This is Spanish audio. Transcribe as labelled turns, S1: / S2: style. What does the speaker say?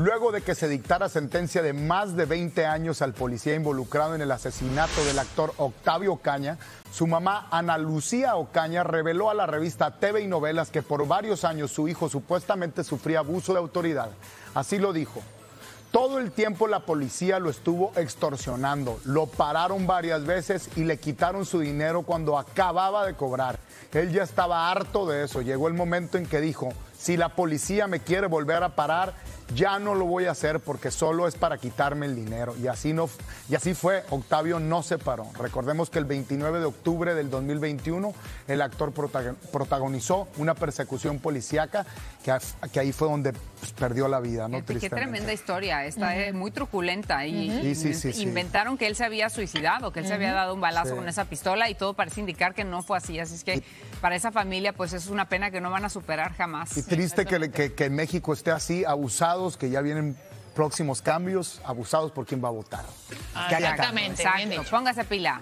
S1: luego de que se dictara sentencia de más de 20 años al policía involucrado en el asesinato del actor Octavio Ocaña, su mamá Ana Lucía Ocaña reveló a la revista TV y Novelas que por varios años su hijo supuestamente sufría abuso de autoridad. Así lo dijo. Todo el tiempo la policía lo estuvo extorsionando, lo pararon varias veces y le quitaron su dinero cuando acababa de cobrar. Él ya estaba harto de eso. Llegó el momento en que dijo, si la policía me quiere volver a parar, ya no lo voy a hacer porque solo es para quitarme el dinero. Y así, no, y así fue, Octavio no se paró. Recordemos que el 29 de octubre del 2021 el actor protagonizó una persecución policíaca que, que ahí fue donde pues, perdió la vida. ¿no?
S2: Qué tremenda historia, está muy truculenta. Y inventaron que él se había suicidado, que él se había dado un balazo con esa pistola y todo parece indicar que no fue así. Así es que para esa familia pues es una pena que no van a superar jamás.
S1: Y triste que, que, que México esté así, abusado que ya vienen próximos cambios, abusados por quien va a votar.
S2: Exactamente. Póngase pila.